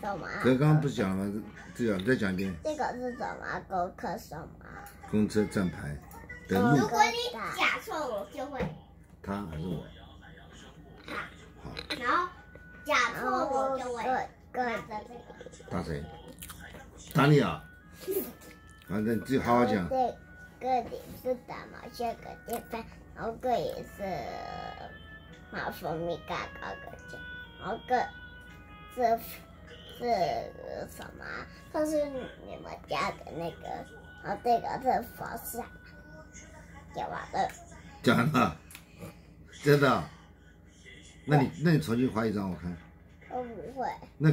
什么？可刚刚不是讲了吗？这样再讲一遍，这个是什么？功课什么？公车站牌的嗯路，如果你假错，我就会他还是我？然后假然错后我就会。打谁？打你啊！反正自己好好讲。这个里是打毛线个键盘，然后这也是马蜂蜜嘎嘎个键，然后这这是什么啊？这是你们家的那个，然后这个是佛像，讲完了。讲了，真的啊？那你那你重新画一张我看。我不会。那